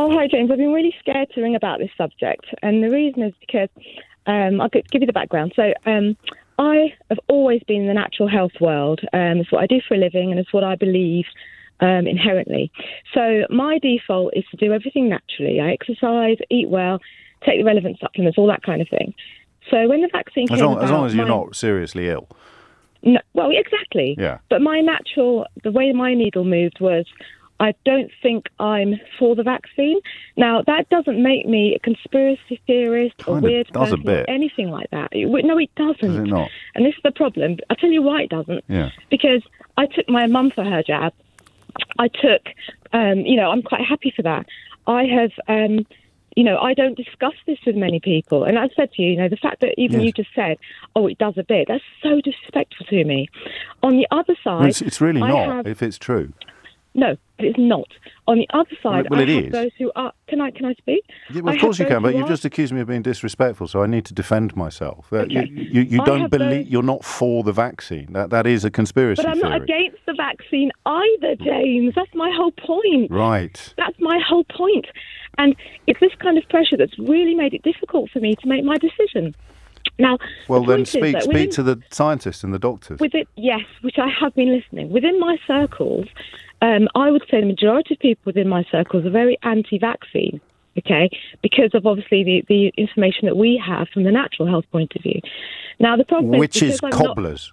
Oh, hi, James. I've been really scared to ring about this subject. And the reason is because um, I'll give you the background. So, um, I have always been in the natural health world. Um, it's what I do for a living and it's what I believe um, inherently. So, my default is to do everything naturally. I exercise, eat well, take the relevant supplements, all that kind of thing. So, when the vaccine As long, as, long as you're my- not seriously ill. no, well, exactly. Yeah. But my natural, the way my needle moved was, I don't think I'm for the vaccine. Now, that doesn't make me a conspiracy theorist or Kind of weird person bit. or anything like that. It, no, it doesn't. Does it not? And this is the problem. I'll tell you why it doesn't. Yeah. Because I took my mum for her jab. I took, um, you know, I'm quite happy for that. I have, um, you know, I don't discuss this with many people. And I said to you, you know, the fact that even Yes. you just said, oh, it does a bit, that's so disrespectful to me. On the other side, Well, it's, it's really I not, have- if it's true. No, it's not. On the other side, well, I it have is. those who are. Can I? Can I speak? Yeah, well, of have course you can, but you've are- just accused me of being disrespectful, so I need to defend myself. Uh, Okay. You, you, you don't believe those... you're not for the vaccine. That that is a conspiracy But I'm theory. not against the vaccine either, James. That's my whole point. Right. That's my whole point. And it's this kind of pressure that's really made it difficult for me to make my decision. Now, Well, the then speak speak within- to the scientists and the doctors. With it, yes, which I have been listening. Within my circles, um, I would say the majority of people within my circles are very anti-vaccine. Okay, because of obviously the, the information that we have from the natural health point of view. Now the problem Which is is because I'm not- cobblers.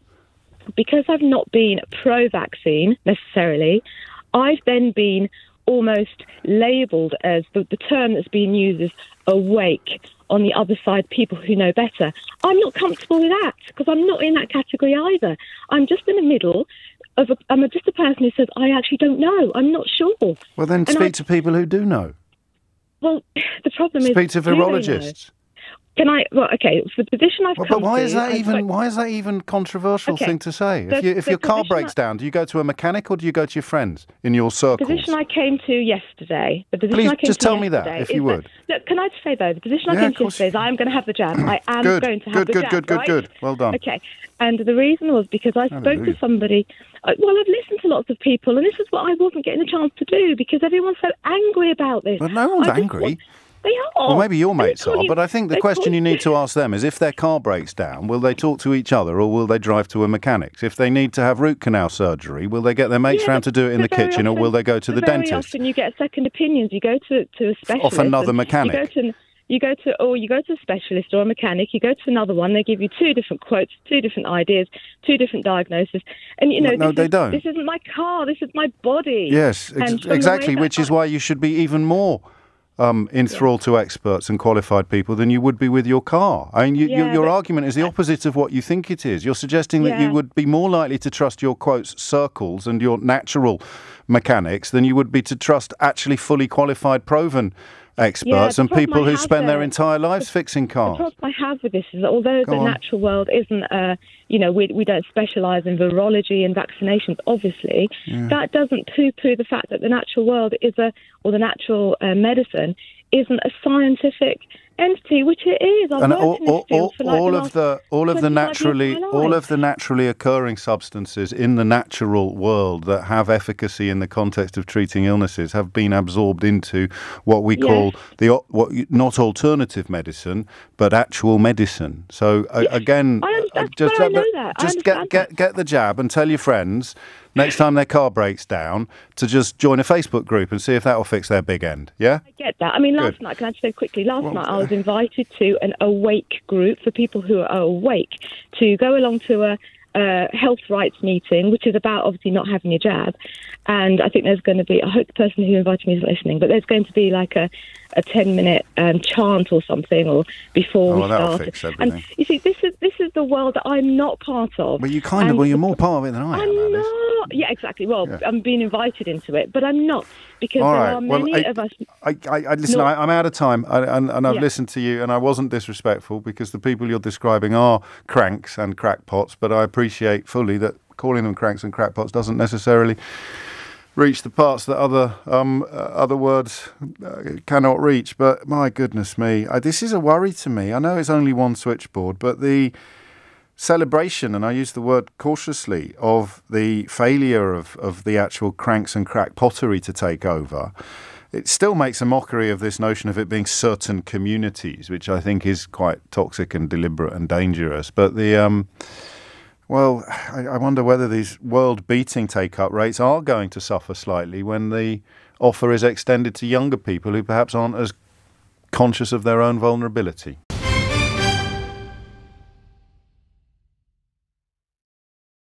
because I've not been pro vaccine necessarily, I've then been almost labelled as the, the term that's being used as awake on the other side, people who know better. I'm not comfortable with that because I'm not in that category either. I'm just in the middle. Of a, I'm just a person who says, I actually don't know. I'm not sure. Well, then speak I- to people who do know. Well, the problem is. Speak to do they know? virologists. Can I? Well, okay. So the position I've Well, come but why to, is that I even? spoke- Why is that even controversial Okay. thing to say? The- if you, if your car breaks I- down, do you go to a mechanic or do you go to your friends in your circle? The position I came to yesterday. The position Please, I came just to tell me that, if you would. look, can I just say though, the position I came to yesterday is I am going to have the jab. I am Good, going to have good, the good, jab. good, good, right? good. Well done. Okay, and the reason was because I spoke Hallelujah. to somebody. Uh, well, I've listened to lots of people, and this is what I wasn't getting a chance to do because everyone's so angry about this. But no one's just angry. They are. Well, maybe your mates are, you- but I think the question you need to ask them is if their car breaks down, will they talk to each other or will they drive to a mechanic's? If they need to have root canal surgery, will they get their mates Yeah, round to do it in the kitchen or will they go to the very dentist? Often you get second opinions. You go to to a specialist. Off another mechanic. You go to you go to or you go to a specialist or a mechanic. You go to another one. They give you two different quotes, two different ideas, two different diagnoses, and you know No, this they is, don't. This isn't my car. This is my body. Yes, ex- from the way exactly, which is why you should be even more um, enthralled to experts and qualified people than you would be with your car. I mean, you, you, Yeah, your argument is the opposite of what you think it is. You're suggesting that you would be more likely to trust your quotes circles and your natural mechanics than you would be to trust actually fully qualified, proven experts the and people who spend their entire lives fixing cars. The problem I have with this is that although Go the on. natural world isn't, uh, you know, we, we don't specialise in virology and vaccinations, obviously, that doesn't poo-poo the fact that the natural world is a, or the natural uh, medicine isn't a scientific entity, which it is. I've and all, all, field all, for like all the of the all of the naturally all of the naturally occurring substances in the natural world that have efficacy in the context of treating illnesses have been absorbed into what we Yes. call the what not alternative medicine but actual medicine. So uh, again, Uh, just I know that. I get get get the jab and tell your friends next time their car breaks down to just join a Facebook group and see if that will fix their big end. Yeah. I get that. I mean, last Good. night, can I just say quickly? Last Well, night, I was invited to an awake group for people who are awake to go along to a, a health rights meeting, which is about obviously not having your jab. And I think there's going to be, I hope the person who invited me is listening, but there's going to be like a, a 10 minute um, chant or something or before Oh, we well, start. fix and you see, this is, this is the world that I'm not part of. Well, you kind of well, you're more part of it than I am. Alice. Not. Yeah, exactly. Well, Yeah. I'm being invited into it, but I'm not because All there right. are Well, many I- of us. I, I, I listen. No. I, I'm out of time, I, and, and I've Yeah. listened to you, and I wasn't disrespectful because the people you're describing are cranks and crackpots. But I appreciate fully that calling them cranks and crackpots doesn't necessarily reach the parts that other um, uh, other words uh, cannot reach. But my goodness me, I, this is a worry to me. I know it's only one switchboard, but the celebration, and I use the word cautiously, of the failure of, of the actual cranks and crack pottery to take over it still makes a mockery of this notion of it being certain communities, which I think is quite toxic and deliberate and dangerous. But the um, well, I, I wonder whether these world beating take up rates are going to suffer slightly when the offer is extended to younger people who perhaps aren't as conscious of their own vulnerability.